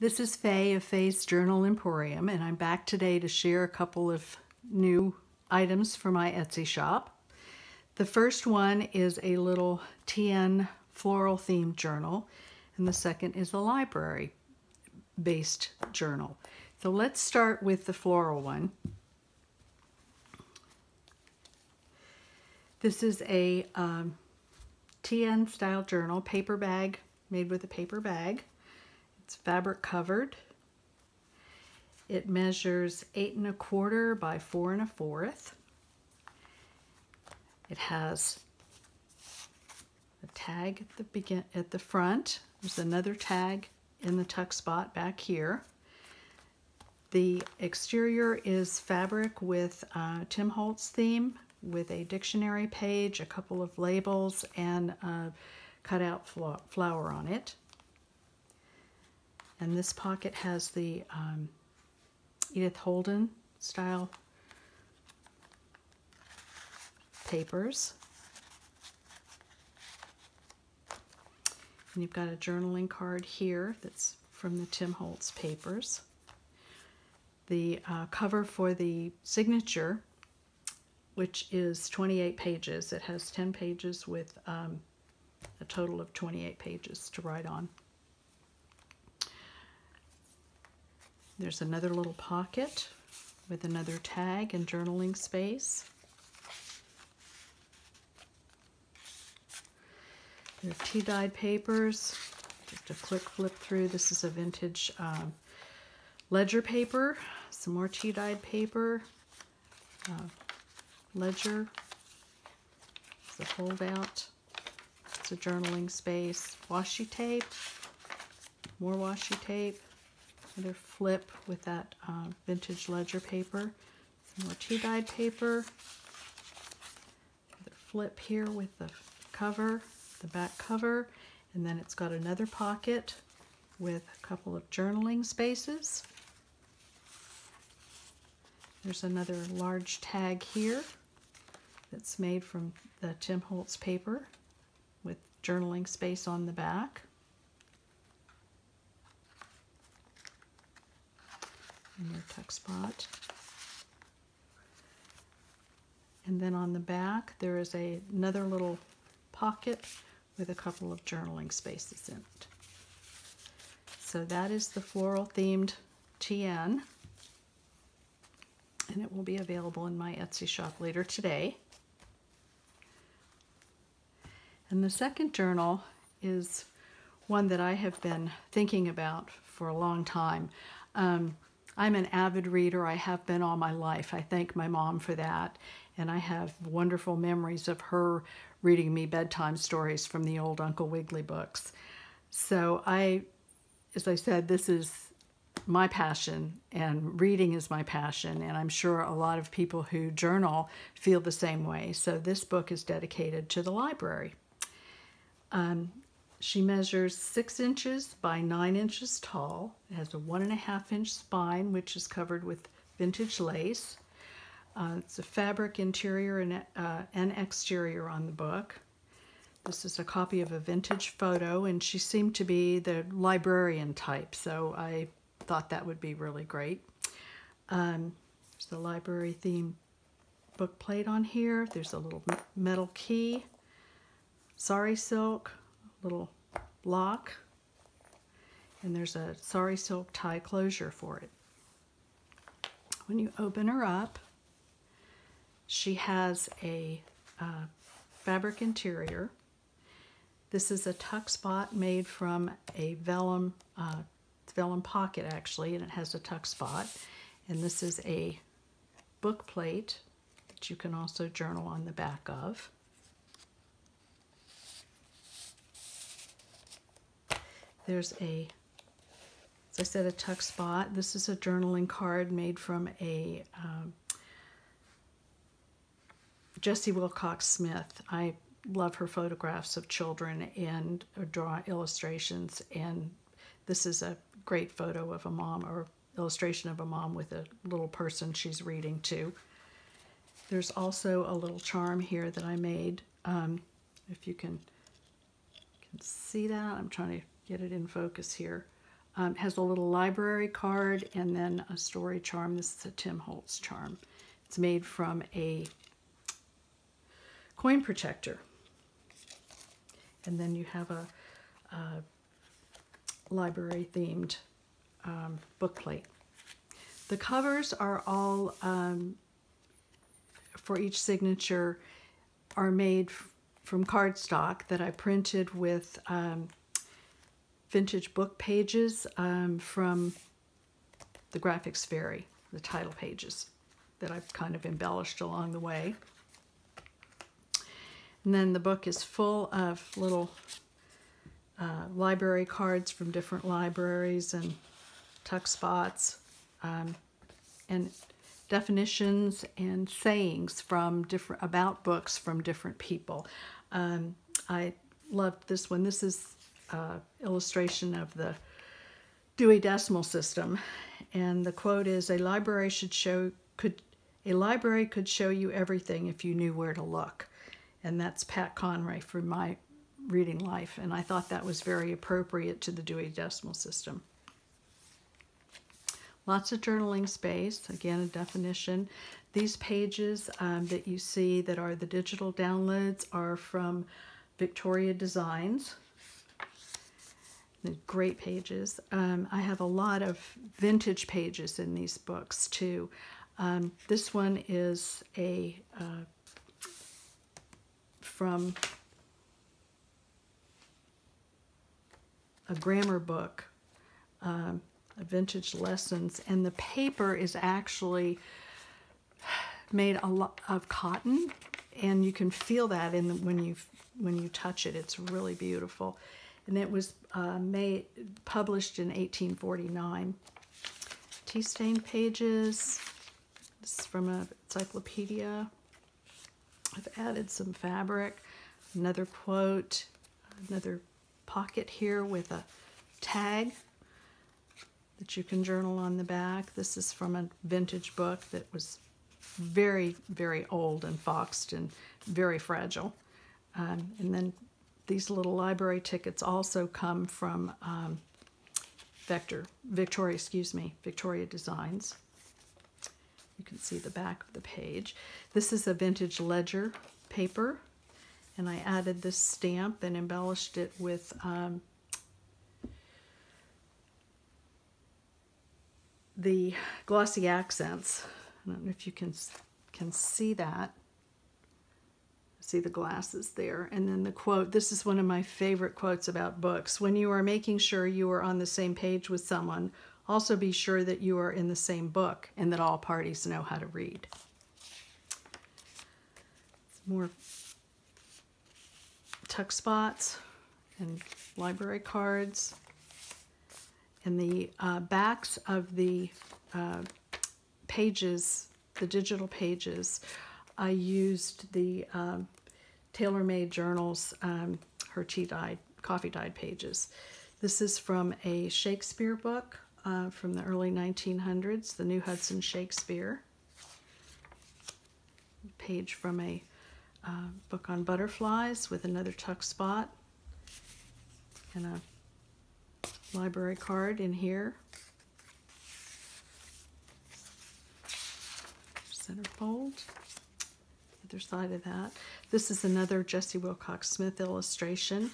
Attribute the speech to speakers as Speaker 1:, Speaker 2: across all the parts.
Speaker 1: This is Faye of Faye's Journal Emporium, and I'm back today to share a couple of new items for my Etsy shop. The first one is a little TN floral themed journal, and the second is a library based journal. So let's start with the floral one. This is a um, TN style journal, paper bag, made with a paper bag. It's fabric covered. It measures eight and a quarter by four and a fourth. It has a tag at the begin at the front. There's another tag in the tuck spot back here. The exterior is fabric with uh, Tim Holtz theme with a dictionary page, a couple of labels, and a cutout flower on it. And this pocket has the um, Edith Holden style papers. And you've got a journaling card here that's from the Tim Holtz papers. The uh, cover for the signature, which is 28 pages. It has 10 pages with um, a total of 28 pages to write on. There's another little pocket with another tag and journaling space. There are tea-dyed papers. Just a quick flip through. This is a vintage um, ledger paper. Some more tea-dyed paper. Uh, ledger. It's a fold-out. It's a journaling space. Washi tape. More washi tape. Another flip with that uh, vintage ledger paper. Some more tea-dyed paper. Another flip here with the cover, the back cover. And then it's got another pocket with a couple of journaling spaces. There's another large tag here that's made from the Tim Holtz paper with journaling space on the back. In your tuck spot. And then on the back, there is a, another little pocket with a couple of journaling spaces in it. So that is the floral themed TN. And it will be available in my Etsy shop later today. And the second journal is one that I have been thinking about for a long time. Um, I'm an avid reader. I have been all my life. I thank my mom for that. And I have wonderful memories of her reading me bedtime stories from the old Uncle Wiggily books. So I, as I said, this is my passion and reading is my passion and I'm sure a lot of people who journal feel the same way. So this book is dedicated to the library. Um, she measures six inches by nine inches tall. It has a one and a half inch spine, which is covered with vintage lace. Uh, it's a fabric interior and, uh, and exterior on the book. This is a copy of a vintage photo, and she seemed to be the librarian type, so I thought that would be really great. Um, there's the library theme book plate on here. There's a little metal key, sari silk, little lock and there's a sari silk tie closure for it. When you open her up, she has a uh, fabric interior. This is a tuck spot made from a vellum, uh, vellum pocket actually, and it has a tuck spot. And this is a book plate that you can also journal on the back of. There's a, as I said, a tuck spot. This is a journaling card made from a um, Jessie Willcox Smith. I love her photographs of children and draw illustrations and this is a great photo of a mom or illustration of a mom with a little person she's reading to. There's also a little charm here that I made. Um, if you can, can see that, I'm trying to get it in focus here. um, has a little library card and then a story charm. This is a Tim Holtz charm. It's made from a coin protector. And then you have a, a library themed um, bookplate. The covers are all, um, for each signature, are made from cardstock that I printed with um, vintage book pages um, from the Graphics Fairy, the title pages that I've kind of embellished along the way. And then the book is full of little uh, library cards from different libraries and tuck spots um, and definitions and sayings from different about books from different people. Um, I loved this one. This is uh, illustration of the Dewey Decimal System, and the quote is: "A library should show could a library could show you everything if you knew where to look," and that's Pat Conroy from my reading life, and I thought that was very appropriate to the Dewey Decimal System. Lots of journaling space, again, a definition. These pages um, that you see that are the digital downloads are from Victoria Designs. Great pages. Um, I have a lot of vintage pages in these books too. Um, this one is a uh, from a grammar book, um, vintage lessons, and the paper is actually made a lot of cotton, and you can feel that in the, when you when you touch it. It's really beautiful, and it was uh, made published in 1849. Tea stained pages. This is from a encyclopedia. I've added some fabric. Another quote. Another pocket here with a tag that you can journal on the back. This is from a vintage book that was very, very old and foxed and very fragile. Um, and then these little library tickets also come from um, Vector, Victoria, excuse me, Victoria Designs. You can see the back of the page. This is a vintage ledger paper and I added this stamp and embellished it with um, the glossy accents. I don't know if you can can see that. See the glasses there. And then the quote, this is one of my favorite quotes about books. When you are making sure you are on the same page with someone, also be sure that you are in the same book and that all parties know how to read. more tuck spots and library cards. And the uh, backs of the uh, pages, the digital pages, I used the um, Taylor Made Journals, um, her tea dyed, coffee dyed pages. This is from a Shakespeare book uh, from the early 1900s, the New Hudson Shakespeare. Page from a uh, book on butterflies with another tuck spot and a library card in here. Centerfold. Other side of that. This is another Jessie Willcox Smith illustration,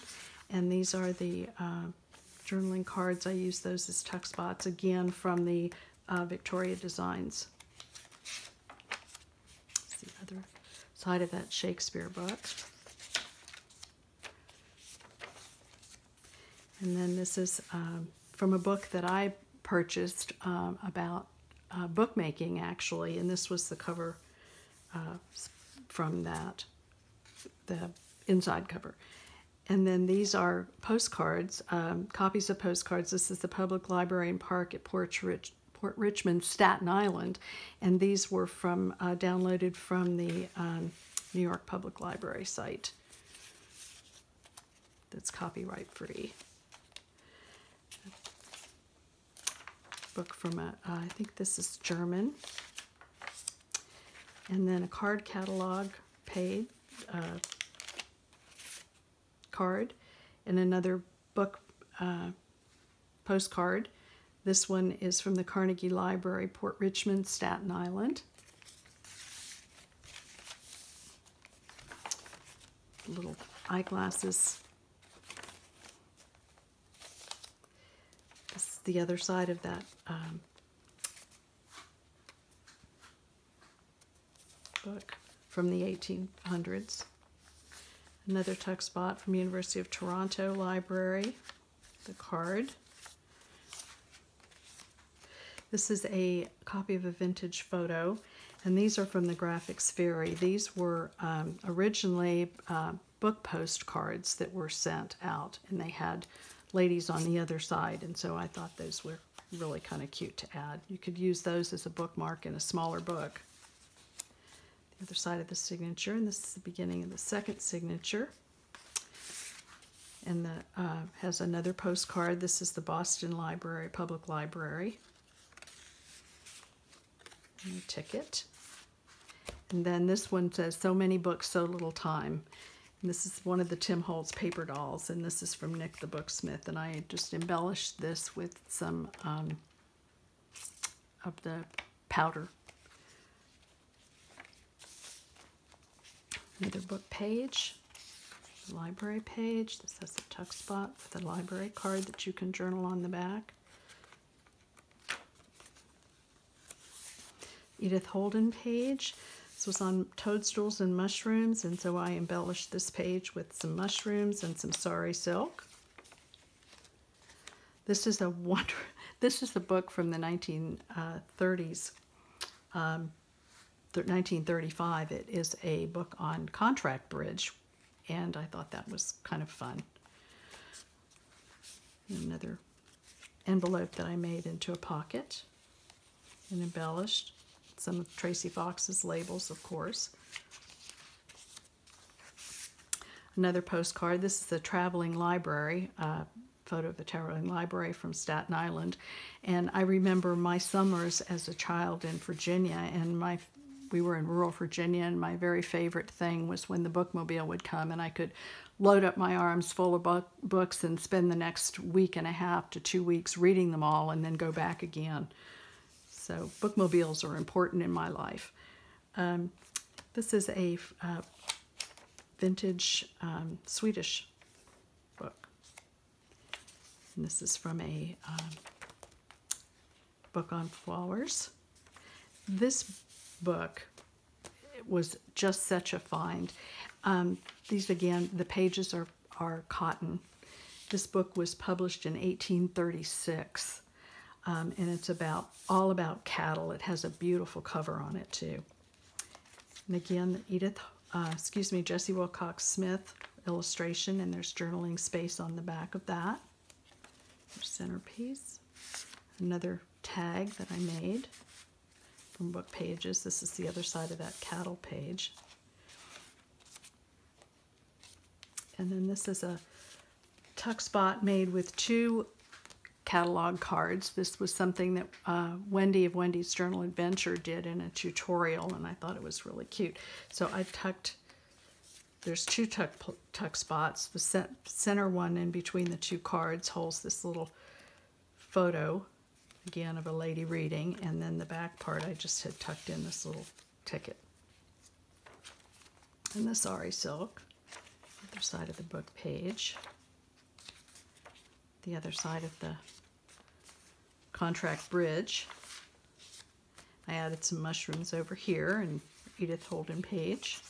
Speaker 1: and these are the uh, journaling cards. I use those as tuck spots again from the uh, Victoria Designs. the other side of that Shakespeare book. And then this is um, from a book that I purchased um, about uh, bookmaking, actually, and this was the cover uh, from that, the inside cover. And then these are postcards, um, copies of postcards. This is the Public Library and Park at Port, Rich, Port Richmond, Staten Island, and these were from uh, downloaded from the um, New York Public Library site. That's copyright free. Book from a, uh, I think this is German. And then a card catalog paid uh, card, and another book uh, postcard This one is from the Carnegie Library, Port Richmond, Staten Island. Little eyeglasses. This is the other side of that um, from the 1800s. Another tuck spot from University of Toronto Library, the card. This is a copy of a vintage photo, and these are from the Graphics Fairy. These were um, originally uh, book postcards that were sent out, and they had ladies on the other side, and so I thought those were really kind of cute to add. You could use those as a bookmark in a smaller book other side of the signature, and this is the beginning of the second signature. And the uh, has another postcard. This is the Boston Library, Public Library. Ticket. And then this one says, so many books, so little time. And this is one of the Tim Holtz paper dolls, and this is from Nik the Booksmith. And I just embellished this with some um, of the powder Another book page, library page. This has a tuck spot with a library card that you can journal on the back. Edith Holden page. This was on toadstools and mushrooms, and so I embellished this page with some mushrooms and some sari silk. This is a wonder. This is a book from the 1930s. Uh, um, 1935. It is a book on contract bridge, and I thought that was kind of fun. Another envelope that I made into a pocket and embellished. Some of Tracy Fox's labels, of course. Another postcard. This is the Traveling Library, photo of the Traveling Library from Staten Island. And I remember my summers as a child in Virginia, and my we were in rural Virginia, and my very favorite thing was when the bookmobile would come and I could load up my arms full of book, books and spend the next week and a half to two weeks reading them all and then go back again. So bookmobiles are important in my life. Um, this is a uh, vintage um, Swedish book. And this is from a um, book on flowers. This book it was just such a find. Um, these again, the pages are, are cotton. This book was published in 1836, um, and it's about all about cattle. It has a beautiful cover on it too. And again, Edith, uh, excuse me, Jessie Willcox Smith illustration, and there's journaling space on the back of that. Centerpiece. Another tag that I made from book pages. This is the other side of that cattle page. And then this is a tuck spot made with two catalog cards. This was something that uh, Wendy of Wendy's Journal Adventure did in a tutorial, and I thought it was really cute. So I tucked, there's two tuck, tuck spots. The center one in between the two cards holds this little photo again of a lady reading, and then the back part I just had tucked in this little ticket. And the sari silk, other side of the book page, the other side of the contract bridge. I added some mushrooms over here and Edith Holden page.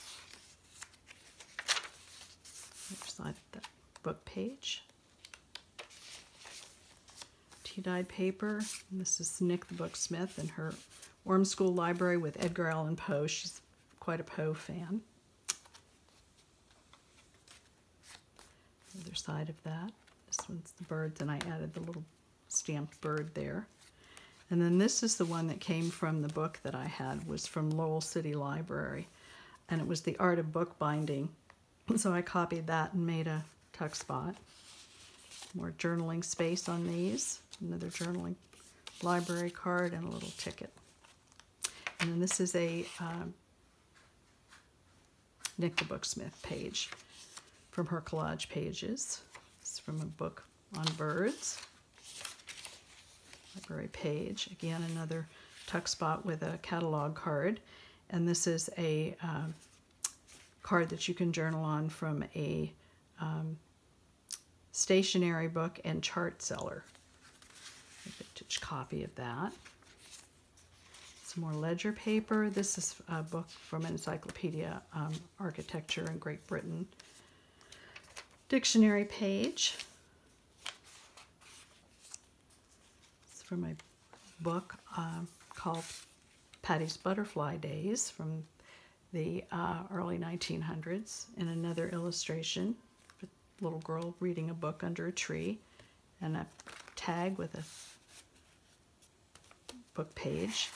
Speaker 1: Other side of the book page tea-dyed paper. And this is Nik the Booksmith and her Orm School Library with Edgar Allan Poe. She's quite a Poe fan. The other side of that. This one's the birds, and I added the little stamped bird there. And then this is the one that came from the book that I had, was from Lowell City Library. And it was The Art of Bookbinding. So I copied that and made a tuck spot. More journaling space on these. Another journaling library card and a little ticket. And then this is a um, Nik the Booksmith page from her collage pages. It's from a book on birds. library page. Again, another tuck spot with a catalog card. And this is a um, card that you can journal on from a um, stationery book and chart seller. A vintage copy of that. Some more ledger paper. This is a book from Encyclopedia um, Architecture in Great Britain. Dictionary page. It's from a book uh, called Patty's Butterfly Days from the uh, early 1900s and another illustration a little girl reading a book under a tree and a tag with a book page.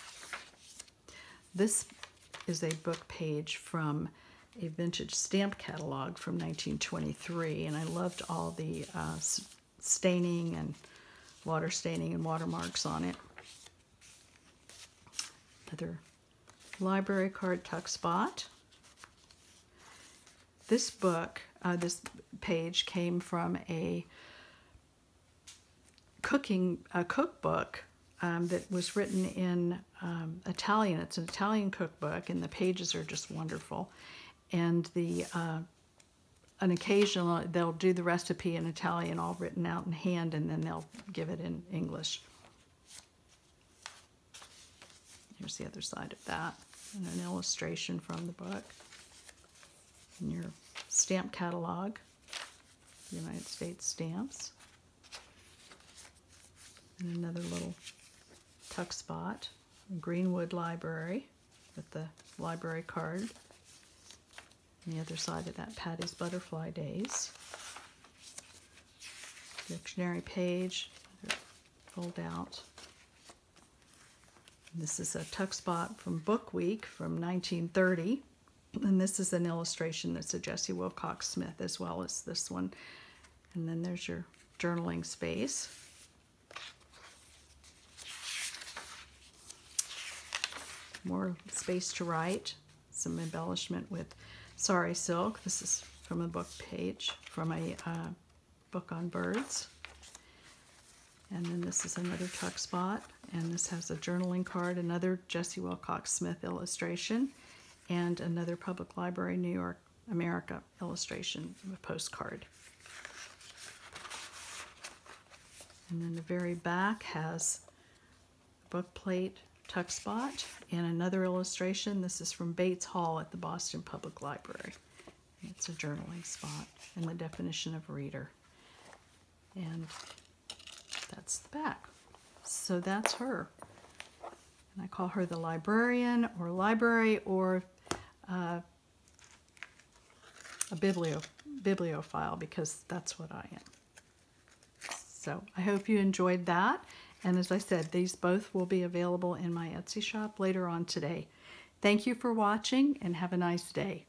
Speaker 1: This is a book page from a vintage stamp catalog from 1923 and I loved all the uh, staining and water staining and watermarks on it. Another library card tuck spot. This book, uh, this page came from a cooking a cookbook um, that was written in um, Italian. It's an Italian cookbook, and the pages are just wonderful. And the uh, an occasional they'll do the recipe in Italian, all written out in hand, and then they'll give it in English. Here's the other side of that, and an illustration from the book. And your stamp catalog, United States stamps. And another little tuck spot, Greenwood Library with the library card. On the other side of that, Patty's Butterfly Days. Dictionary page, fold out. This is a tuck spot from Book Week from 1930. And this is an illustration that's a Jessie Willcox Smith as well as this one. And then there's your journaling space. More space to write. Some embellishment with Sari Silk. This is from a book page from a uh, book on birds. And then this is another tuck spot. And this has a journaling card, another Jessie Willcox Smith illustration, and another Public Library New York, America illustration a postcard. And then the very back has a book plate tuck spot and another illustration. This is from Bates Hall at the Boston Public Library. It's a journaling spot and the definition of reader. And that's the back. So that's her. And I call her the librarian or library or uh, a biblio, bibliophile because that's what I am. So I hope you enjoyed that. And as I said, these both will be available in my Etsy shop later on today. Thank you for watching and have a nice day.